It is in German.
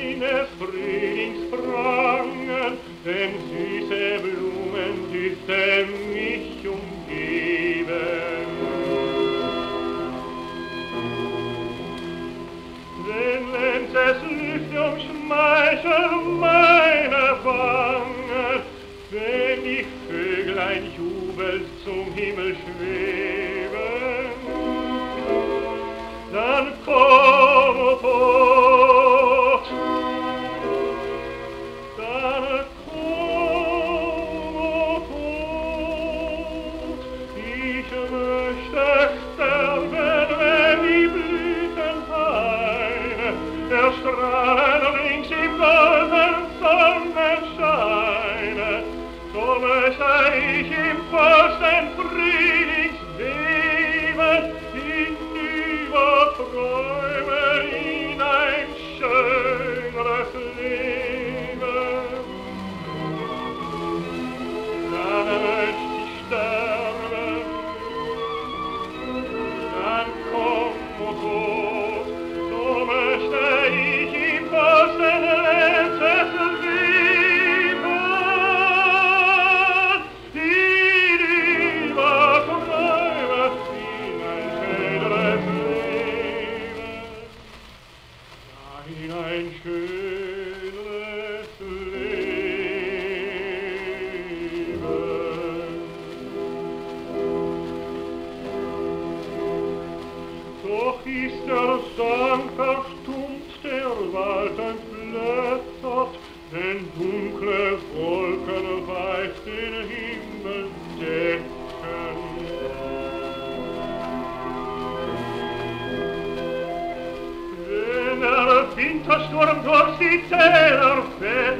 seine Frühlingsprangen, denn süße Blumen dürfte mich umgeben. Denn Lenzes Lüfte umschmeicheln meine Wangen, wenn ich Vöglein jubelt zum Himmel schweben. Verstehen. Doch ist der Sang verstummt, der Wald entblättert, denn dunkle Wolken weit den Himmel decken. Wenn der Wintersturm durch die Täler fährt,